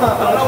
따라와.